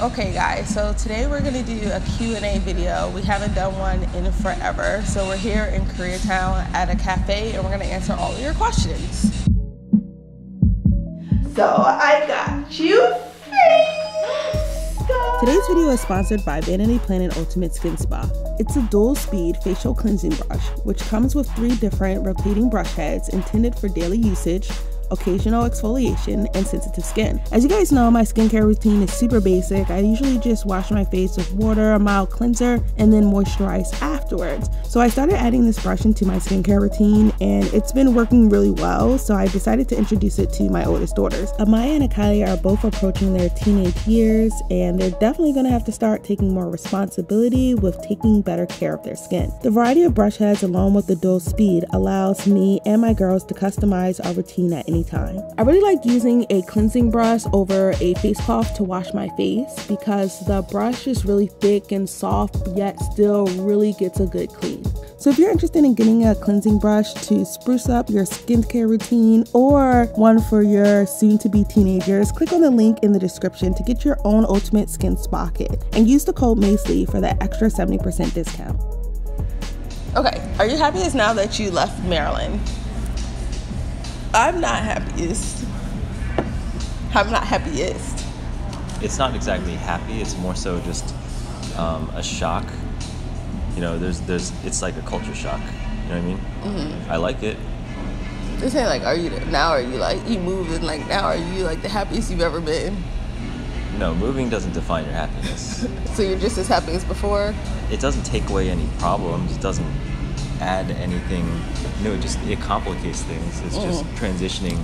Okay guys, so today we're gonna do a Q&A video. We haven't done one in forever. So we're here in Koreatown at a cafe and we're gonna answer all of your questions. So I got you Today's video is sponsored by Vanity Planet Ultimate Skin Spa. It's a dual speed facial cleansing brush, which comes with three different rotating brush heads intended for daily usage occasional exfoliation, and sensitive skin. As you guys know, my skincare routine is super basic. I usually just wash my face with water, a mild cleanser, and then moisturize afterwards. So I started adding this brush into my skincare routine and it's been working really well. So I decided to introduce it to my oldest daughters. Amaya and Akali are both approaching their teenage years and they're definitely gonna have to start taking more responsibility with taking better care of their skin. The variety of brush heads along with the dual speed allows me and my girls to customize our routine at any anytime. I really like using a cleansing brush over a face cloth to wash my face because the brush is really thick and soft yet still really gets a good clean. So if you're interested in getting a cleansing brush to spruce up your skincare routine or one for your soon-to-be teenagers, click on the link in the description to get your own Ultimate Skin Spa kit and use the code MAZELEE for that extra 70% discount. Okay, are you happy as now that you left Maryland? I'm not happiest. I'm not happiest. It's not exactly happy. It's more so just um, a shock. You know, there's there's it's like a culture shock. You know what I mean? Mm-hmm. I like it. They say like, are you now? Are you like you moving? Like now? Are you like the happiest you've ever been? No, moving doesn't define your happiness. so you're just as happy as before. It doesn't take away any problems. It doesn't add anything new. It just it complicates things. It's just mm. transitioning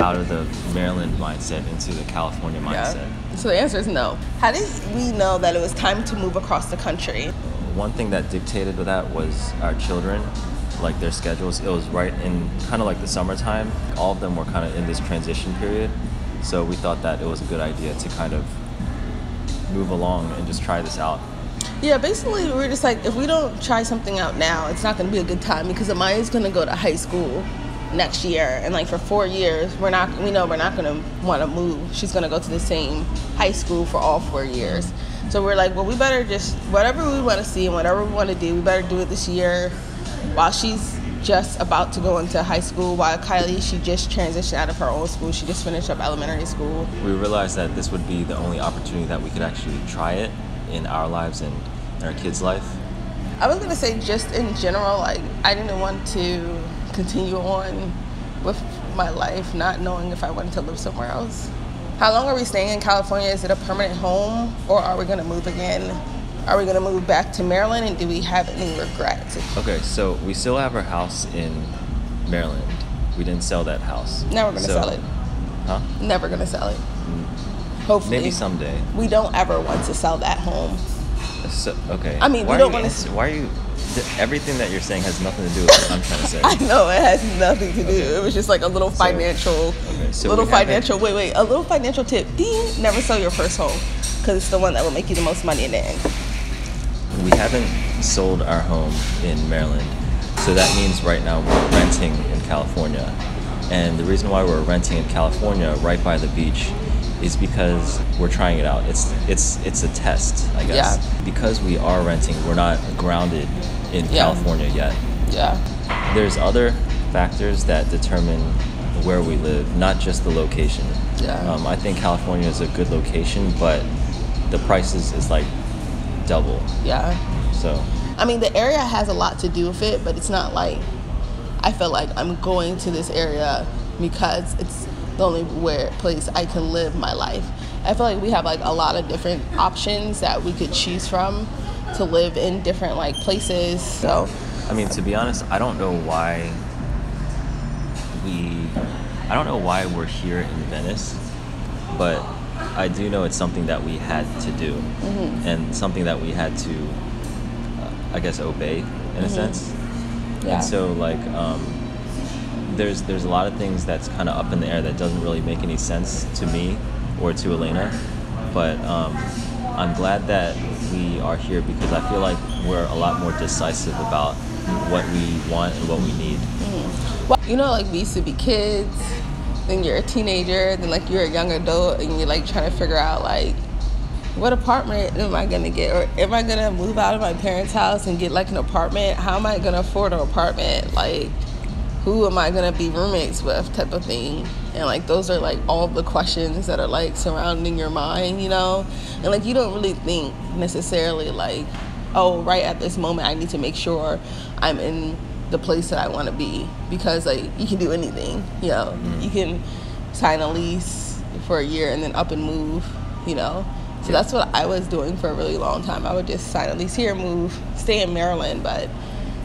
out of the Maryland mindset into the California mindset. Yeah. So the answer is no. How did we know that it was time to move across the country? One thing that dictated that was our children, like their schedules. It was right in kind of like the summertime. All of them were kind of in this transition period. So we thought that it was a good idea to kind of move along and just try this out yeah, basically we're just like if we don't try something out now, it's not going to be a good time because Amaya's going to go to high school next year and like for 4 years, we're not we know we're not going to want to move. She's going to go to the same high school for all 4 years. So we're like, well, we better just whatever we want to see and whatever we want to do, we better do it this year while she's just about to go into high school while Kylie she just transitioned out of her old school she just finished up elementary school we realized that this would be the only opportunity that we could actually try it in our lives and in our kids' life? I was gonna say just in general, like I didn't want to continue on with my life not knowing if I wanted to live somewhere else. How long are we staying in California? Is it a permanent home or are we gonna move again? Are we gonna move back to Maryland and do we have any regrets? Okay, so we still have our house in Maryland. We didn't sell that house. Never gonna so, sell it. Huh? Never gonna sell it. Hopefully. Maybe someday. We don't ever want to sell that home. So, okay. I mean, why we don't want to. Why are you? Everything that you're saying has nothing to do with what I'm trying to say. I know it has nothing to do. Okay. It was just like a little financial, so, okay, so little financial. Wait, wait, a little financial tip. Ding! Never sell your first home because it's the one that will make you the most money in the end. We haven't sold our home in Maryland, so that means right now we're renting in California. And the reason why we're renting in California, right by the beach, is because we're trying it out. It's it's it's a test, I guess. Yeah. Because we are renting, we're not grounded in yeah. California yet. Yeah. There's other factors that determine where we live, not just the location. Yeah. Um, I think California is a good location, but the prices is like double. Yeah. So. I mean, the area has a lot to do with it, but it's not like I feel like I'm going to this area because it's the only where place I can live my life. I feel like we have like a lot of different options that we could choose from to live in different like places. So I mean to be honest, I don't know why we I don't know why we're here in Venice, but I do know it's something that we had to do mm-hmm. and something that we had to uh, I guess obey in mm-hmm. a sense. Yeah. And so like um there's there's a lot of things that's kind of up in the air that doesn't really make any sense to me or to Alena, but um, I'm glad that we are here because I feel like we're a lot more decisive about what we want and what we need. Mm. Well, you know, like we used to be kids, then you're a teenager, then like you're a young adult, and you're like trying to figure out like what apartment am I gonna get? Or am I gonna move out of my parents' house and get like an apartment? How am I gonna afford an apartment? Like, who am I gonna be roommates with? Type of thing. And like, those are like all the questions that are like surrounding your mind, you know? And like, you don't really think necessarily like, oh, right at this moment, I need to make sure I'm in the place that I wanna be. Because like, you can do anything, you know? Mm-hmm. You can sign a lease for a year and then up and move, you know? So that's what I was doing for a really long time. I would just sign a lease here, move, stay in Maryland, but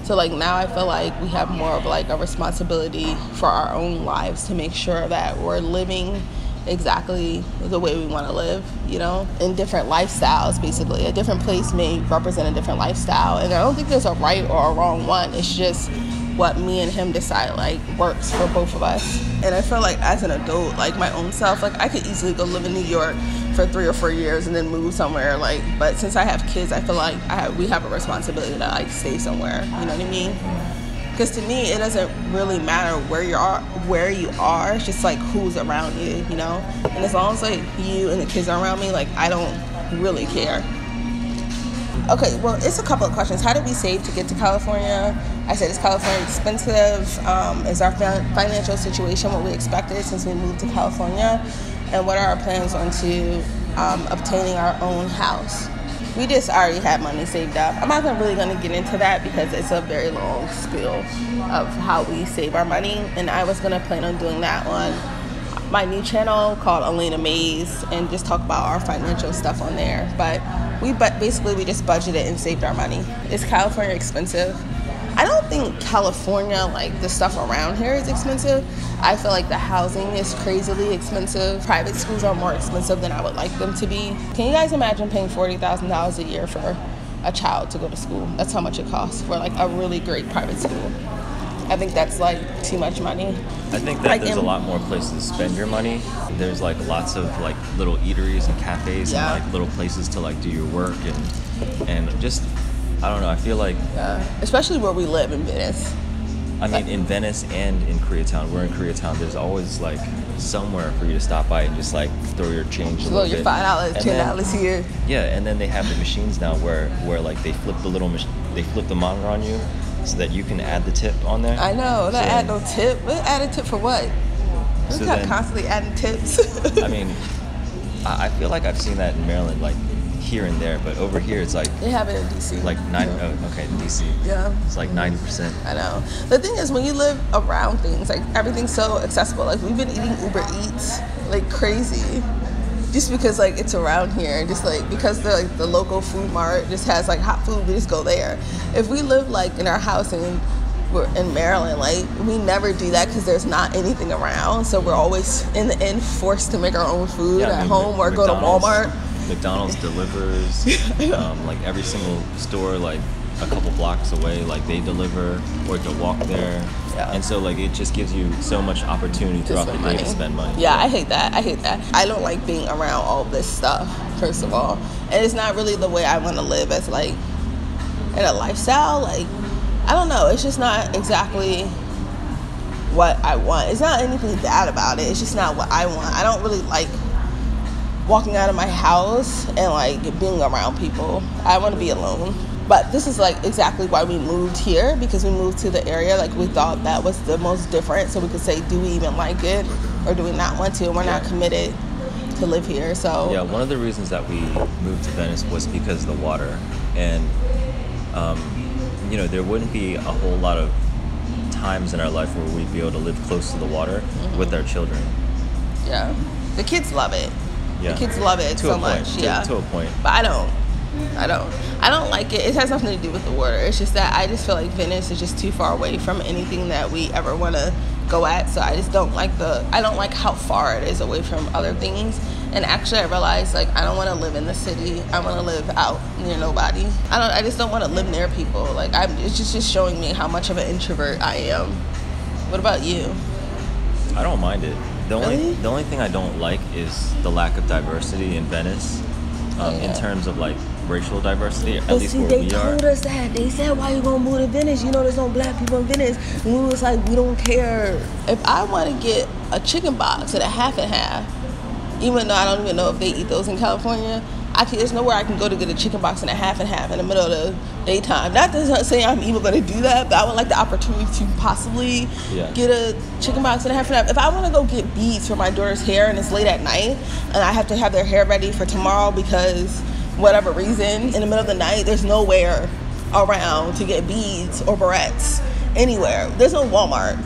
so like now I feel like we have more of like a responsibility for our own lives to make sure that we're living exactly the way we want to live, you know, in different lifestyles basically. A different place may represent a different lifestyle, and I don't think there's a right or a wrong one. It's just what me and him decide like works for both of us. And I feel like as an adult, like my own self, like I could easily go live in New York for three or four years and then move somewhere. Like, but since I have kids, I feel like I have, we have a responsibility to like stay somewhere. You know what I mean? Because to me, it doesn't really matter where you are, where you are. It's just like who's around you, you know. And as long as like you and the kids are around me, like I don't really care. Okay, well, it's a couple of questions. How did we save to get to California? I said, is California expensive? Um, is our financial situation what we expected since we moved to California? And what are our plans on to um, obtaining our own house? We just already had money saved up. I'm not really going to get into that because it's a very long spiel of how we save our money. And I was going to plan on doing that on my new channel called Alena Maze and just talk about our financial stuff on there. But we but basically we just budgeted and saved our money. Is California expensive? I don't think California, like the stuff around here, is expensive. I feel like the housing is crazily expensive. Private schools are more expensive than I would like them to be. Can you guys imagine paying $40,000 a year for a child to go to school? That's how much it costs for like a really great private school. I think that's like too much money. I think that Like, there's a lot more places to spend your money. There's like lots of like little eateries and cafes Yeah. and like little places to like do your work and and just I don't know. I feel like Yeah, especially where we live in Venice. I mean in Venice and in Koreatown. We're in Koreatown. There's always like somewhere for you to stop by and just like throw your change. little your bit. five dollars, ten then- dollars here. Yeah, and then they have the machines now where where like they flip the little mach- they flip the monitor on you so that you can add the tip on there. I know. Not So add no tip. What add a tip for what? We So then- constantly adding tips. I mean, I I feel like I've seen that in Maryland, like here and there, but over here it's like they have it in DC. like nine. Oh, okay, DC. Yeah. It's like ninety percent. I know. The thing is, when you live around things, like everything's so accessible. Like we've been eating Uber Eats like crazy, just because like it's around here. Just like because the like the local food mart just has like hot food, we just go there. If we live like in our house and we're in Maryland, like we never do that because there's not anything around. So we're always in the end forced to make our own food at home or go to Walmart. McDonald's delivers. um, like every single store, like a couple blocks away, like they deliver, or can walk there. Yeah. And so like it just gives you so much opportunity to throughout the day money. to spend money. Yeah, I hate that. I hate that. I don't like being around all this stuff, first of all. And it's not really the way I want to live as like in a lifestyle. Like, I don't know. It's just not exactly what I want. It's not anything bad about it. It's just not what I want. I don't really like walking out of my house and like being around people. I want to be alone. But this is like exactly why we moved here because we moved to the area. Like we thought that was the most different, so we could say, do we even like it or do we not want to? And we're not committed to live here. So Yeah, one of the reasons that we moved to Venice was because of the water, and um, you know there wouldn't be a whole lot of times in our life where we'd be able to live close to the water Mm-hmm. with our children. yeah, the kids love it. Yeah, The kids love it to so a point. much. To, yeah, to a point. but I don't. I don't. I don't like it. It has nothing to do with the water. It's just that I just feel like Venice is just too far away from anything that we ever want to go at. So I just don't like the. I don't like how far it is away from other things. And actually, I realized like I don't want to live in the city. I want to live out near nobody. I don't. I just don't want to live near people. Like I'm. It's just just showing me how much of an introvert I am. What about you? I don't mind it. The only Really? the only thing I don't like is the lack of diversity in Venice, um, Yeah. in terms of like racial diversity. At But least see, where they we told are. us that. They said, why you gonna move to Venice? You know there's no black people in Venice. And we was like, we don't care. If I want to get a chicken box at a half and half, even though I don't even know if they eat those in California, I can, there's nowhere I can go to get a chicken box and a half and half in the middle of the daytime. Not to say I'm even going to do that, but I would like the opportunity to possibly Yeah. get a chicken box and a half and half. If I want to go get beads for my daughter's hair and it's late at night and I have to have their hair ready for tomorrow because whatever reason in the middle of the night, there's nowhere around to get beads or barrettes anywhere. There's no Walmart.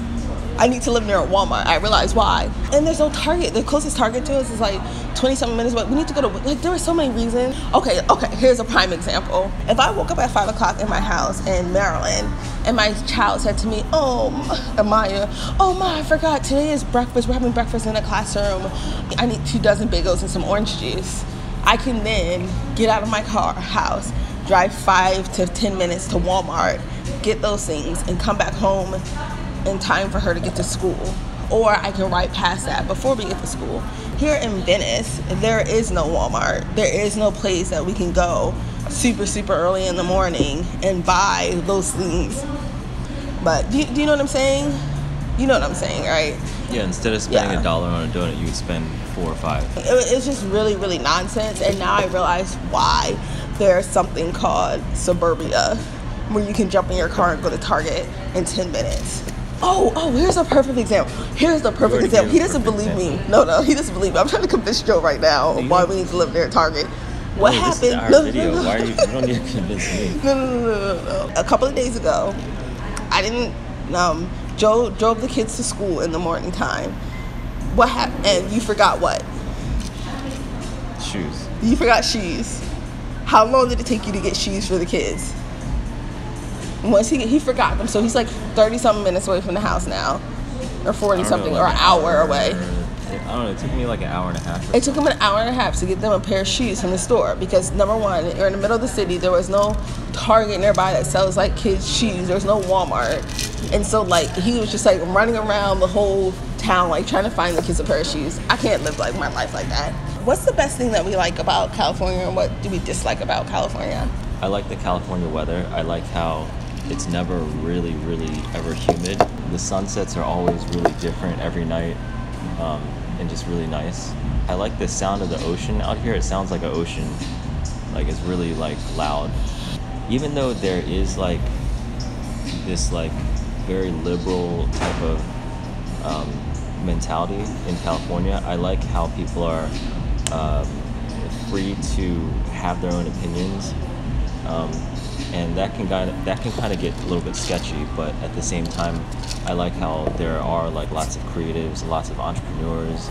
I need to live near a Walmart. I realize why. And there's no Target. The closest Target to us is like 20 something minutes, but we need to go to, like, there are so many reasons. Okay, okay, here's a prime example. If I woke up at 5 o'clock in my house in Maryland and my child said to me, Oh, Amaya, oh, my, I forgot, today is breakfast. We're having breakfast in the classroom. I need two dozen bagels and some orange juice. I can then get out of my car house, drive five to 10 minutes to Walmart, get those things, and come back home in time for her to get to school. Or I can ride past that before we get to school. Here in Venice, there is no Walmart. There is no place that we can go super, super early in the morning and buy those things. But do you, do you know what I'm saying? You know what I'm saying, right? Yeah, instead of spending Yeah. a dollar on a donut, you would spend four or five. It, it's just really, really nonsense. And now I realize why there's something called suburbia, where you can jump in your car and go to Target in 10 minutes. Oh, oh, here's a perfect example. Here's the perfect example. He doesn't believe me. No, no, he doesn't believe me. I'm trying to convince Joe right now You why we need to live near Target. What No, happened? This is our No, video. no, no. Why are you? You don't need to convince me. No, no, no, no, no, no. A couple of days ago, I didn't. Um, Joe drove the kids to school in the morning time. What happened? And you forgot what? Shoes. You forgot shoes. How long did it take you to get shoes for the kids? Once he he forgot them, so he's like thirty something minutes away from the house now, or forty something, or an hour away. I don't know. It took me like an hour and a half. It took him an hour and a half to get them a pair of shoes from the store because number one, you're in the middle of the city. There was no Target nearby that sells like kids shoes. There's no Walmart, and so like he was just like running around the whole town like trying to find the kids a pair of shoes. I can't live like my life like that. What's the best thing that we like about California, and what do we dislike about California? I like the California weather. I like how it's never really, really ever humid. The sunsets are always really different every night um, and just really nice. I like the sound of the ocean out here. It sounds like an ocean. Like it's really like loud. Even though there is like this like very liberal type of um, mentality in California, I like how people are um, free to have their own opinions um, and that can kind of that can kind of get a little bit sketchy. But at the same time, I like how there are like lots of creatives, lots of entrepreneurs,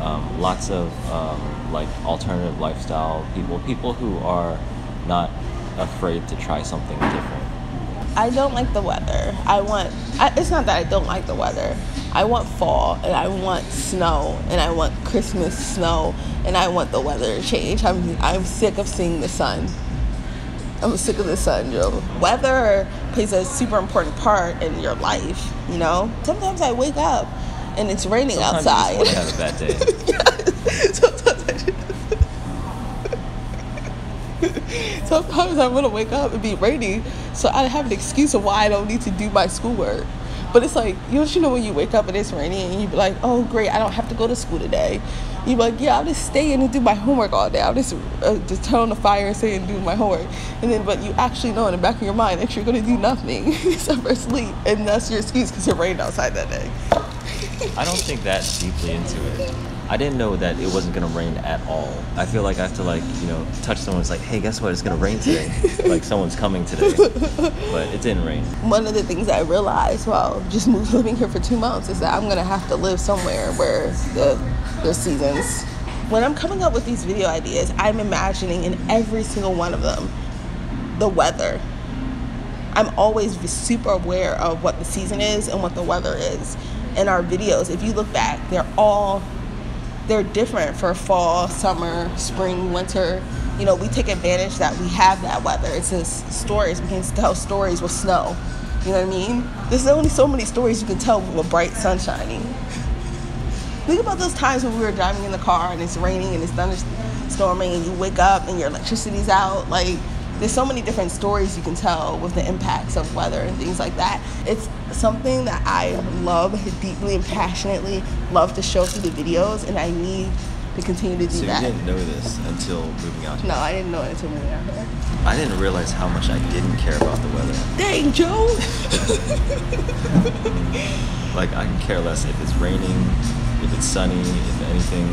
um, lots of um, like alternative lifestyle people, people who are not afraid to try something different. I don't like the weather. I want. I, it's not that I don't like the weather. I want fall and I want snow and I want Christmas snow and I want the weather to change. I'm I'm sick of seeing the sun. I'm sick of the sun, Joe. Weather plays a super important part in your life. You know. Sometimes I wake up and it's raining Sometimes outside. you just have a bad day. Sometimes I just- Sometimes I want to wake up and be rainy, so I have an excuse of why I don't need to do my schoolwork. But it's like, you know, you know when you wake up and it's raining and you be like, oh, great, I don't have to go to school today. You like, yeah, I'll just stay in and do my homework all day. I'll just, uh, just turn on the fire and stay and do my homework. And then, but you actually know in the back of your mind that you're going to do nothing except for sleep. And that's your excuse because it rained outside that day. I don't think that deeply into it. I didn't know that it wasn't gonna rain at all. I feel like I have to like you know touch someone's like, hey, guess what? It's gonna rain today. like someone's coming today, but it didn't rain. one of the things I realized while just moved living here for two months is that I'm gonna have to live somewhere where the the seasons. When I'm coming up with these video ideas, I'm imagining in every single one of them the weather. I'm always super aware of what the season is and what the weather is. In our videos, if you look back, they're all they're different for fall, summer, spring, winter. You know, we take advantage that we have that weather. It's just stories. We can tell stories with snow. You know what I mean? There's only so many stories you can tell with bright sun shining. Think about those times when we were driving in the car and it's raining and it's thunderstorming and you wake up and your electricity's out. Like, there's so many different stories you can tell with the impacts of weather and things like that. It's something that I love deeply and passionately love to show through the videos, and I need to continue to do So that. you didn't know this until moving out here. No, I didn't know it until moving out here. I didn't realize how much I didn't care about the weather. Dang, Joe. Like I can care less if it's raining, if it's sunny, if anything.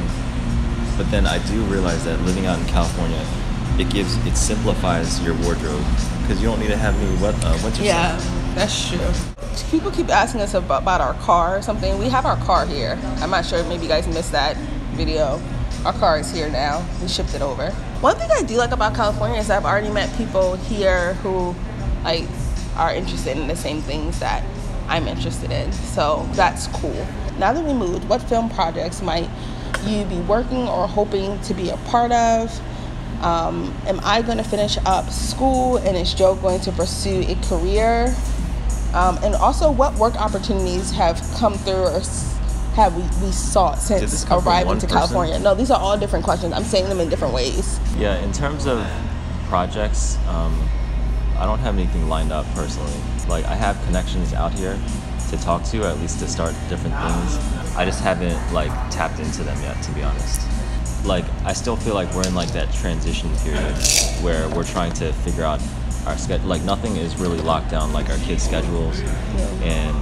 But then I do realize that living out in California, it gives it simplifies your wardrobe because you don't need to have new wet, uh, winter Yeah, stuff. That's true. People keep asking us about, about our car or something. We have our car here. I'm not sure. Maybe you guys missed that video. Our car is here now. We shipped it over. One thing I do like about California is I've already met people here who like are interested in the same things that I'm interested in. So that's cool. Now that we moved, what film projects might you be working or hoping to be a part of? Um, am I going to finish up school and is Joe going to pursue a career? Um, and also, what work opportunities have come through or have we, we sought since arriving to person? California? No, these are all different questions. I'm saying them in different ways. Yeah, in terms of projects, um, I don't have anything lined up personally. Like I have connections out here to talk to, at least to start different things. I just haven't like tapped into them yet, to be honest. Like I still feel like we're in like that transition period where we're trying to figure out our schedule. Like nothing is really locked down, like our kids' schedules and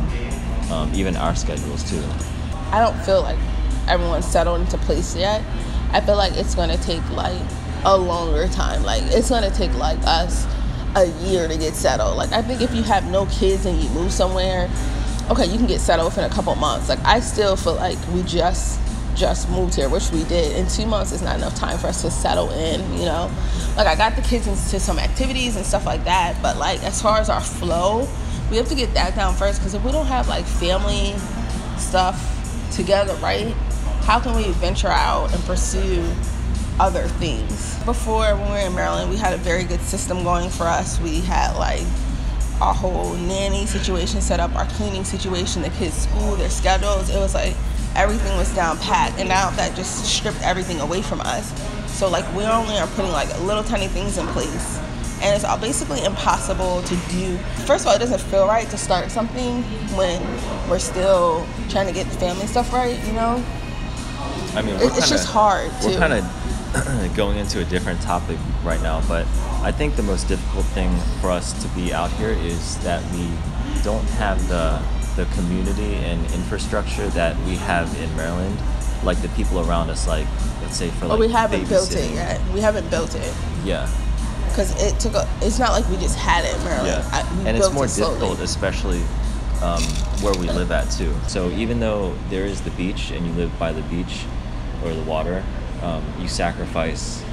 um, even our schedules too. I don't feel like everyone's settled into place yet. I feel like it's gonna take like a longer time. Like it's gonna take like us a year to get settled. Like I think if you have no kids and you move somewhere, okay, you can get settled within a couple months. Like I still feel like we just just moved here, which we did. In two months is not enough time for us to settle in, you know. Like I got the kids into some activities and stuff like that, but like as far as our flow, we have to get that down first because if we don't have like family stuff together, right? How can we venture out and pursue other things? Before, when we were in Maryland, we had a very good system going for us. We had like our whole nanny situation set up, our cleaning situation, the kids' school, their schedules. It was like everything was down pat, and now that just stripped everything away from us. So like we only are putting like little tiny things in place, and it's all basically impossible to do. First of all, it doesn't feel right to start something when we're still trying to get the family stuff right. You know, I mean, it's kinda, just hard, We're too. kind of going into a different topic right now, but I think the most difficult thing for us to be out here is that we don't have the the community and infrastructure that we have in Maryland, like the people around us, like let's say for like but we haven't built it yet. We haven't built it Yeah, because it took a. It's not like we just had it in Maryland. yeah, I, and it's more it difficult, especially um, where we live at too. So even though there is the beach and you live by the beach or the water, um, you sacrifice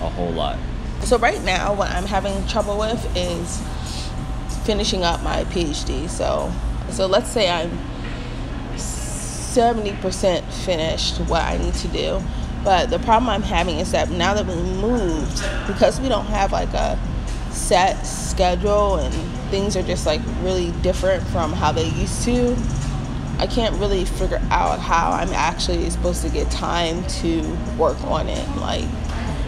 a whole lot. So right now, what I'm having trouble with is finishing up my PhD. So, so let's say I'm 70% finished what I need to do. But the problem I'm having is that now that we moved, because we don't have like a set schedule and things are just like really different from how they used to, I can't really figure out how I'm actually supposed to get time to work on it. Like,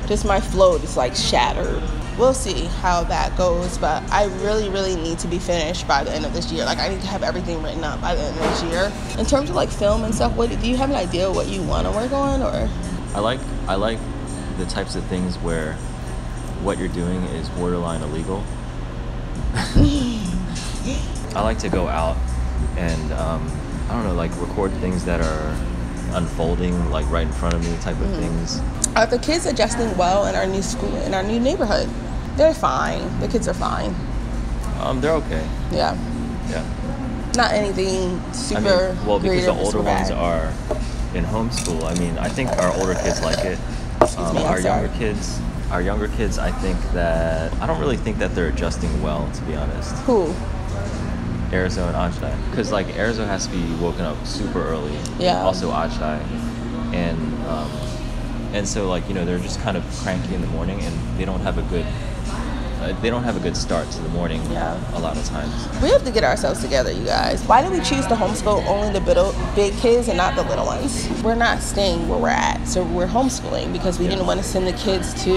just my flow is like shattered. We'll see how that goes, but I really, really need to be finished by the end of this year. Like, I need to have everything written up by the end of this year. In terms of like film and stuff, what do you have an idea what you want to work on, or? I like I like the types of things where what you're doing is borderline illegal. I like to go out and um, I don't know, like record things that are unfolding like right in front of me, type of things. Are the kids adjusting well in our new school, in our new neighborhood? They're fine. The kids are fine. Um, they're okay. Yeah. Yeah. Not anything I super. mean, well, because the older ones bad. are in homeschool. I mean, I think our older kids like it. Um, me, our younger kids, our younger kids, I think that I don't really think that they're adjusting well, to be honest. Who? Arizona and Ajay. Because like Arizona has to be woken up super early. Yeah. Also Ajay, and um, and so like you know they're just kind of cranky in the morning and they don't have a good. Uh, they don't have a good start to the morning. Yeah. A lot of times. We have to get ourselves together, you guys. Why do we choose to homeschool only the big, big kids and not the little ones? We're not staying where we're at, so we're homeschooling because we Yeah. didn't want to send the kids to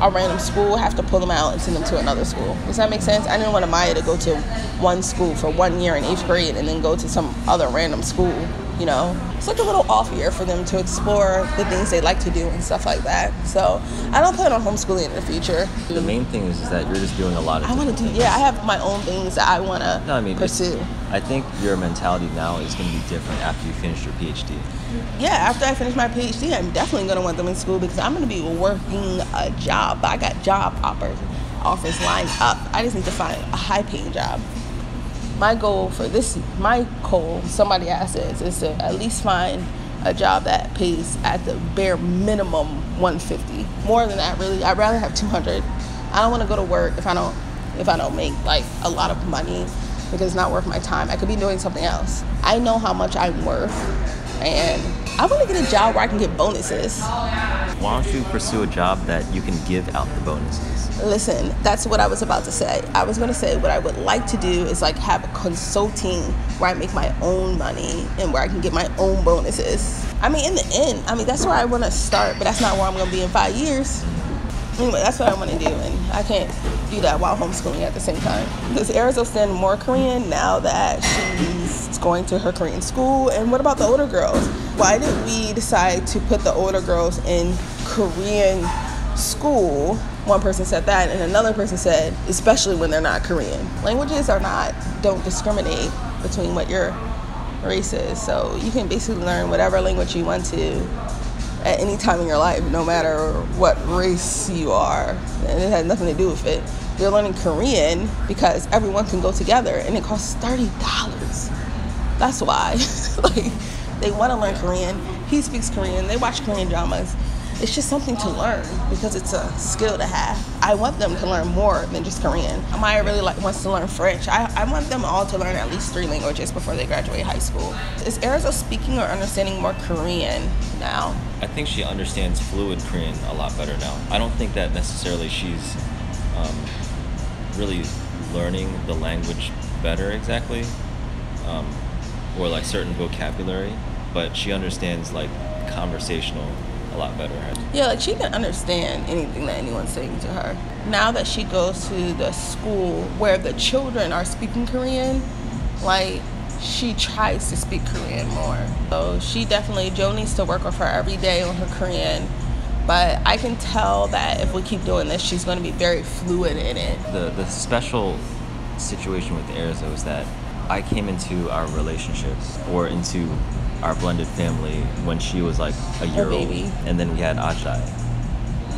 a random school, have to pull them out and send them to another school. Does that make sense? I didn't want Maya to go to one school for one year in eighth grade and then go to some other random school you know, it's like a little off year for them to explore the things they like to do and stuff like that. So I don't plan on homeschooling in the future. The main thing is, is that you're just doing a lot of. I want to do, different yeah, I have my own things that I want to No, I mean, pursue. I think your mentality now is going to be different after you finish your PhD. Yeah, after I finish my PhD, I'm definitely going to want them in school because I'm going to be working a job. I got job offers, offers lined up. I just need to find a high paying job. My goal for this, my goal, somebody asked is, to at least find a job that pays at the bare minimum 150. More than that, really, I'd rather have 200. I don't want to go to work if I don't, if I don't make like a lot of money because it's not worth my time. I could be doing something else. I know how much I'm worth, and I want to get a job where I can get bonuses. Why don't you pursue a job that you can give out the bonuses? Listen, that's what I was about to say. I was going to say what I would like to do is like have a consulting where I make my own money and where I can get my own bonuses. I mean, in the end, I mean, that's where I want to start, but that's not where I'm going to be in five years. Anyway, that's what I want to do, and I can't do that while homeschooling at the same time. Does Arizo send more Korean now that she's going to her Korean school? And what about the older girls? Why did we decide to put the older girls in Korean school? One person said that, and another person said, especially when they're not Korean. Languages are not, don't discriminate between what your race is. So you can basically learn whatever language you want to at any time in your life, no matter what race you are. And it has nothing to do with it. You're learning Korean because everyone can go together and it costs $30. That's why. like, they want to learn Korean. He speaks Korean. They watch Korean dramas. It's just something to learn because it's a skill to have. I want them to learn more than just Korean. Maya really like wants to learn French. I, I want them all to learn at least three languages before they graduate high school. Is Arizo speaking or understanding more Korean now? I think she understands fluid Korean a lot better now. I don't think that necessarily she's um, really learning the language better exactly, um, or like certain vocabulary, but she understands like conversational lot better. Yeah, like she can understand anything that anyone's saying to her. Now that she goes to the school where the children are speaking Korean, like she tries to speak Korean more. So she definitely, Joe needs to work with her every day on her Korean. But I can tell that if we keep doing this, she's going to be very fluid in it. The the special situation with Arizo is that I came into our relationship or into our blended family when she was like a year old, baby. and then we had Ajay,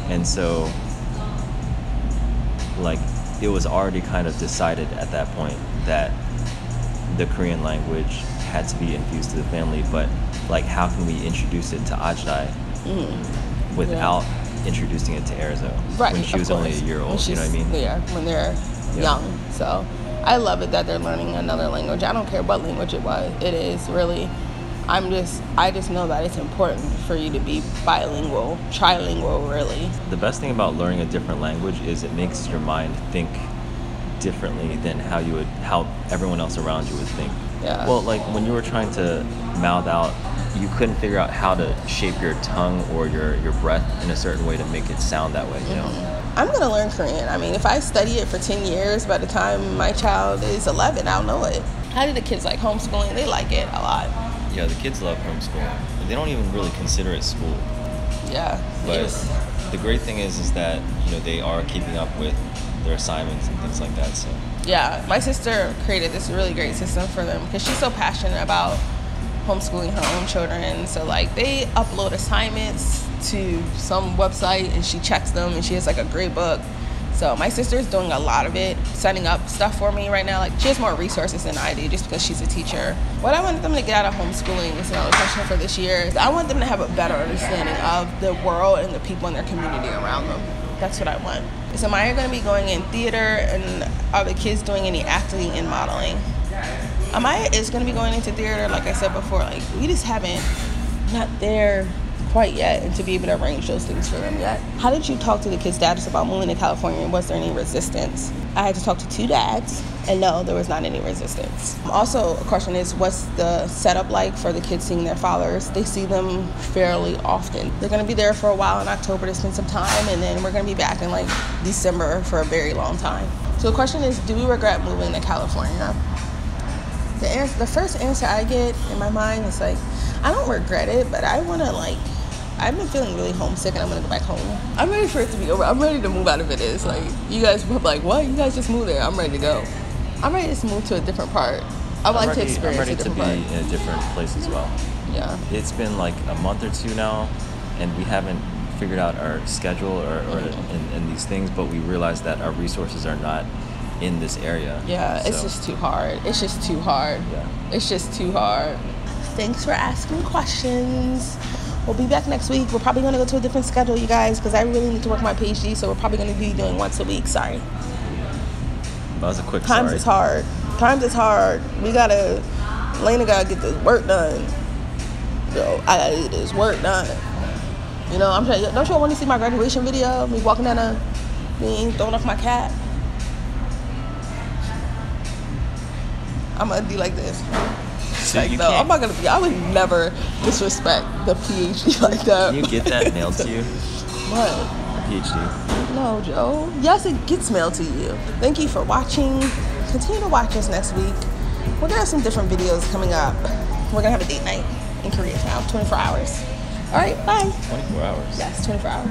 and so like it was already kind of decided at that point that the Korean language had to be infused to the family, but like how can we introduce it to Ajay mm. without introducing it to Arizo Right. when she was only a year old? You know what I mean? Yeah, when they're Yeah. young. So I love it that they're learning another language. I don't care what language it was. It is really. I'm just. I just know that it's important for you to be bilingual, trilingual, really. The best thing about learning a different language is it makes your mind think differently than how you would how everyone else around you would think. Yeah. Well, like when you were trying to mouth out, you couldn't figure out how to shape your tongue or your your breath in a certain way to make it sound that way. You know. Mm-hmm. I'm gonna learn Korean. I mean, if I study it for 10 years, by the time my child is 11, I'll know it. How do the kids like homeschooling? They like it a lot. Yeah, the kids love homeschooling. They don't even really consider it school. Yeah. But the great thing is, is that you know they are keeping up with their assignments and things like that. So Yeah, my sister created this really great system for them because she's so passionate about homeschooling her own children. So like they upload assignments to some website and she checks them and she has like a grade book. So my sister's doing a lot of it, setting up stuff for me right now. Like she has more resources than I do just because she's a teacher. What I want them to get out of homeschooling is another question for this year. Is I want them to have a better understanding of the world and the people in their community around them. That's what I want. Is Amaya going to be going in theater and are the kids doing any acting and modeling? Amaya is going to be going into theater, like I said before. Like we just haven't, not there quite yet, and to be able to arrange those things for them yet. How did you talk to the kids' dads about moving to California? Was there any resistance? I had to talk to two dads, and no, there was not any resistance. Also, a question is, what's the setup like for the kids seeing their fathers? They see them fairly often. They're going to be there for a while in October to spend some time, and then we're going to be back in like December for a very long time. So the question is, do we regret moving to California? the answer, the first answer I get in my mind is like, I don't regret it, but I want to like. I've been feeling really homesick, and I'm gonna go back home. I'm ready for it to be over. I'm ready to move out of it. Is Like you guys were like, what? You guys just moved there? I'm ready to go. I'm ready to move to a different part. I would like ready, to experience I'm ready a to be part. in a different place as well. Yeah. It's been like a month or two now, and we haven't figured out our schedule or, or Mm-hmm. and, and these things, but we realize that our resources are not in this area. Yeah, it's just too hard. It's just too hard. Yeah. It's just too hard. Thanks for asking questions. We'll be back next week. We're probably going to go to a different schedule, you guys, because I really need to work my PhD, so we're probably going to be doing once a week. Sorry. That was a quick Times sorry. is hard. Times is hard. We got to, Lena got to get this work done. So I got to get this work done. You know, I'm trying. Don't you want to see my graduation video? Me walking down a, me throwing off my cap. I'm gonna be like this. So Like, you no, can't- I'm not gonna be. I would never disrespect the PhD like that. Can you get that mailed to you? What? A PhD. No, Joe. Yes, it gets mailed to you. Thank you for watching. Continue to watch us next week. We're gonna have some different videos coming up. We're gonna have a date night in Korea Koreatown, 24 hours. All right, bye. 24 hours. Yes, 24 hours.